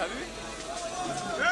T'as vu